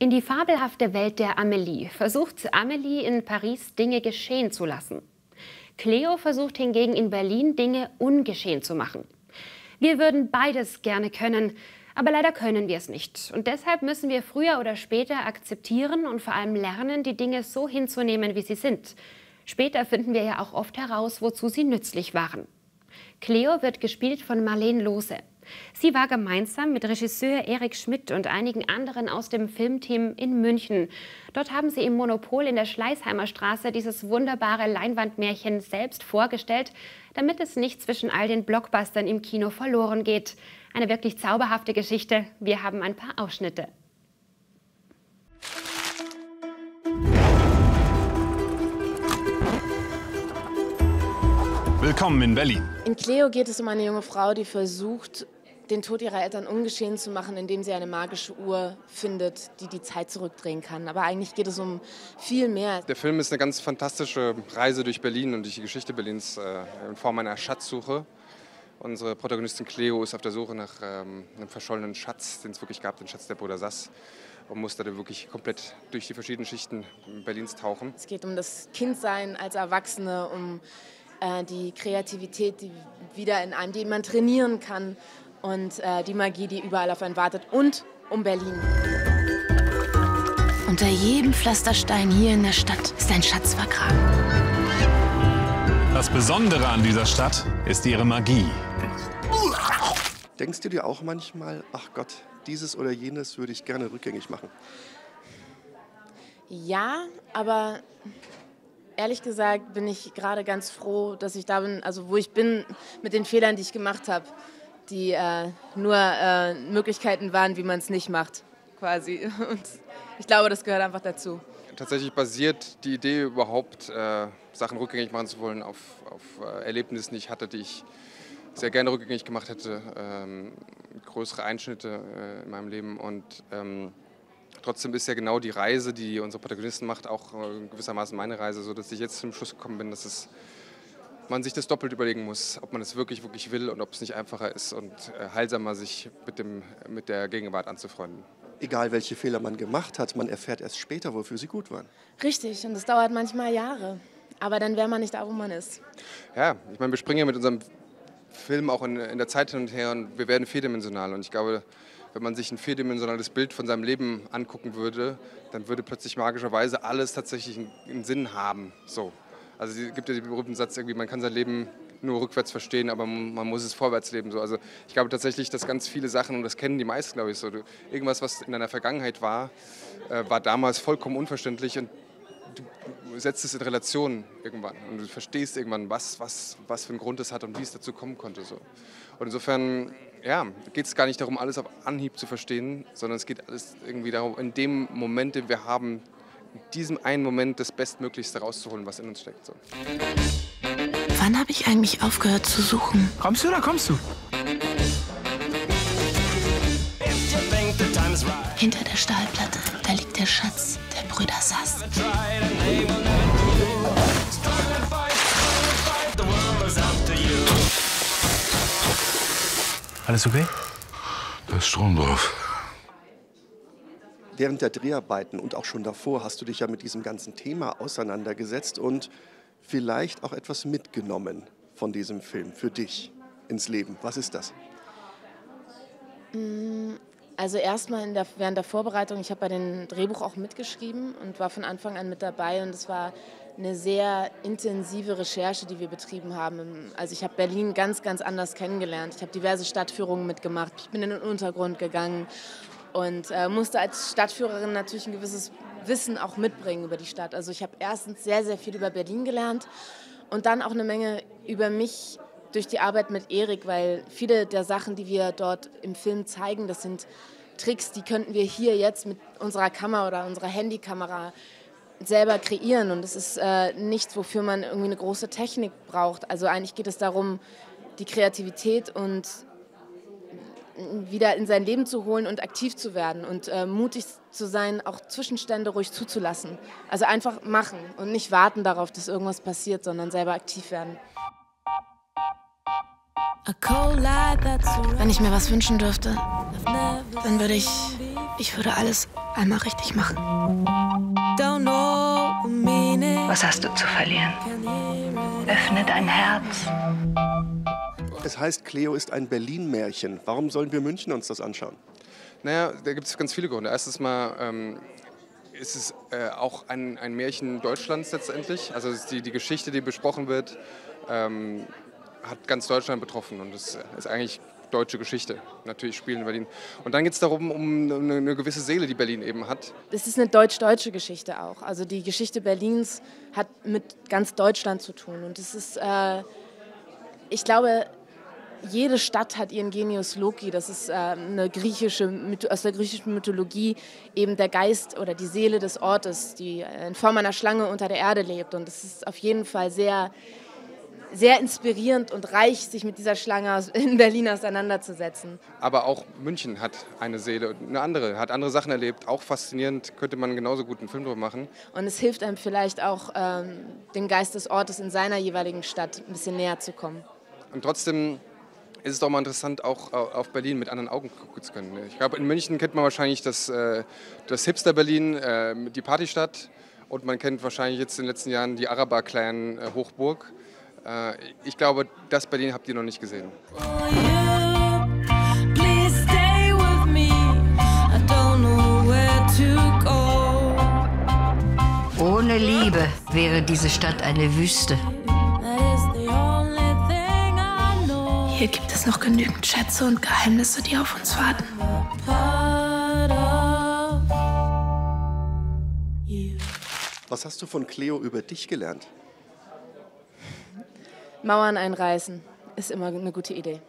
In die fabelhafte Welt der Amelie versucht Amelie in Paris Dinge geschehen zu lassen. Cleo versucht hingegen in Berlin Dinge ungeschehen zu machen. Wir würden beides gerne können, aber leider können wir es nicht. Und deshalb müssen wir früher oder später akzeptieren und vor allem lernen, die Dinge so hinzunehmen, wie sie sind. Später finden wir ja auch oft heraus, wozu sie nützlich waren. Cleo wird gespielt von Marlene Lose. Sie war gemeinsam mit Regisseur Erik Schmidt und einigen anderen aus dem Filmteam in München. Dort haben sie im Monopol in der Schleißheimer Straße dieses wunderbare Leinwandmärchen selbst vorgestellt, damit es nicht zwischen all den Blockbustern im Kino verloren geht. Eine wirklich zauberhafte Geschichte. Wir haben ein paar Ausschnitte. Willkommen in Berlin. In Cleo geht es um eine junge Frau, die versucht, den Tod ihrer Eltern ungeschehen zu machen, indem sie eine magische Uhr findet, die die Zeit zurückdrehen kann. Aber eigentlich geht es um viel mehr. Der Film ist eine ganz fantastische Reise durch Berlin und durch die Geschichte Berlins äh, in Form einer Schatzsuche. Unsere Protagonistin Cleo ist auf der Suche nach ähm, einem verschollenen Schatz, den es wirklich gab, den Schatz der Bruder Sass. Und muss da wirklich komplett durch die verschiedenen Schichten Berlins tauchen. Es geht um das Kindsein als Erwachsene, um äh, die Kreativität, die wieder in einem, die man trainieren kann und äh, die Magie, die überall auf einen wartet und um Berlin. Unter jedem Pflasterstein hier in der Stadt ist ein Schatz vergraben. Das Besondere an dieser Stadt ist ihre Magie. Denkst du dir auch manchmal, ach Gott, dieses oder jenes würde ich gerne rückgängig machen? Ja, aber ehrlich gesagt bin ich gerade ganz froh, dass ich da bin, also wo ich bin mit den Fehlern, die ich gemacht habe die äh, nur äh, Möglichkeiten waren, wie man es nicht macht, quasi. Und ich glaube, das gehört einfach dazu. Tatsächlich basiert die Idee überhaupt, äh, Sachen rückgängig machen zu wollen, auf, auf äh, Erlebnissen, die ich hatte, die ich sehr gerne rückgängig gemacht hätte, ähm, größere Einschnitte äh, in meinem Leben. Und ähm, trotzdem ist ja genau die Reise, die unsere Protagonisten macht, auch äh, gewissermaßen meine Reise, so dass ich jetzt zum Schluss gekommen bin, dass es man sich das doppelt überlegen muss, ob man es wirklich, wirklich will und ob es nicht einfacher ist und äh, heilsamer sich mit, dem, mit der Gegenwart anzufreunden. Egal welche Fehler man gemacht hat, man erfährt erst später, wofür sie gut waren. Richtig, und das dauert manchmal Jahre. Aber dann wäre man nicht da, wo man ist. Ja, ich meine, wir springen ja mit unserem Film auch in, in der Zeit hin und her und wir werden vierdimensional. Und ich glaube, wenn man sich ein vierdimensionales Bild von seinem Leben angucken würde, dann würde plötzlich magischerweise alles tatsächlich einen Sinn haben. So. Also es gibt ja den berühmten Satz, irgendwie, man kann sein Leben nur rückwärts verstehen, aber man muss es vorwärts leben. So. Also ich glaube tatsächlich, dass ganz viele Sachen, und das kennen die meisten, glaube ich, so, irgendwas, was in deiner Vergangenheit war, äh, war damals vollkommen unverständlich und du setzt es in Relation irgendwann und du verstehst irgendwann, was, was, was für einen Grund es hat und wie es dazu kommen konnte. So. Und insofern ja, geht es gar nicht darum, alles auf Anhieb zu verstehen, sondern es geht alles irgendwie darum, in dem Moment, den wir haben, in diesem einen Moment das Bestmöglichste rauszuholen, was in uns steckt. So. Wann habe ich eigentlich aufgehört zu suchen? Kommst du oder kommst du? Hinter der Stahlplatte, da liegt der Schatz der Brüder Sass. Alles okay? Da ist Strom drauf. Während der Dreharbeiten und auch schon davor hast du dich ja mit diesem ganzen Thema auseinandergesetzt und vielleicht auch etwas mitgenommen von diesem Film für dich ins Leben. Was ist das? Mm, also erstmal der, während der Vorbereitung, ich habe bei dem Drehbuch auch mitgeschrieben und war von Anfang an mit dabei und es war eine sehr intensive Recherche, die wir betrieben haben. Also ich habe Berlin ganz, ganz anders kennengelernt. Ich habe diverse Stadtführungen mitgemacht. Ich bin in den Untergrund gegangen und äh, musste als Stadtführerin natürlich ein gewisses Wissen auch mitbringen über die Stadt. Also ich habe erstens sehr, sehr viel über Berlin gelernt und dann auch eine Menge über mich durch die Arbeit mit Erik, weil viele der Sachen, die wir dort im Film zeigen, das sind Tricks, die könnten wir hier jetzt mit unserer Kamera oder unserer Handykamera selber kreieren und es ist äh, nichts, wofür man irgendwie eine große Technik braucht. Also eigentlich geht es darum, die Kreativität und wieder in sein Leben zu holen und aktiv zu werden und äh, mutig zu sein, auch Zwischenstände ruhig zuzulassen. Also einfach machen und nicht warten darauf, dass irgendwas passiert, sondern selber aktiv werden. Wenn ich mir was wünschen dürfte, dann würde ich, ich würde alles einmal richtig machen. Was hast du zu verlieren? Öffne dein Herz. Es heißt, Cleo ist ein Berlin-Märchen. Warum sollen wir München uns das anschauen? Naja, da gibt es ganz viele Gründe. Erstens mal ähm, ist es äh, auch ein, ein Märchen Deutschlands letztendlich. Also die, die Geschichte, die besprochen wird, ähm, hat ganz Deutschland betroffen und es ist eigentlich deutsche Geschichte. Natürlich spielen in Berlin. Und dann geht es darum, um eine, eine, gewisse Seele, die Berlin eben hat. Es ist eine deutsch-deutsche Geschichte auch. Also die Geschichte Berlins hat mit ganz Deutschland zu tun. Und es ist, äh, ich glaube, jede Stadt hat ihren Genius Loki. Das ist äh, eine griechische, aus der griechischen Mythologie eben der Geist oder die Seele des Ortes, die in Form einer Schlange unter der Erde lebt. Und es ist auf jeden Fall sehr sehr inspirierend und reich, sich mit dieser Schlange in Berlin auseinanderzusetzen. Aber auch München hat eine Seele, eine andere, hat andere Sachen erlebt. Auch faszinierend, könnte man genauso gut einen Film drüber machen. Und es hilft einem vielleicht auch, ähm, dem Geist des Ortes in seiner jeweiligen Stadt ein bisschen näher zu kommen. Und trotzdem ist es doch mal interessant, auch auf Berlin mit anderen Augen gucken zu können. Ich glaube, in München kennt man wahrscheinlich das, äh, das Hipster-Berlin, äh, die Partystadt. Und man kennt wahrscheinlich jetzt in den letzten Jahren die Araber-Clan-Hochburg. Äh, ich glaube, das Berlin habt ihr noch nicht gesehen. Ohne Liebe wäre diese Stadt eine Wüste. Hier gibt es noch genügend Schätze und Geheimnisse, die auf uns warten. Was hast du von Cleo über dich gelernt? Mauern einreißen ist immer eine gute Idee.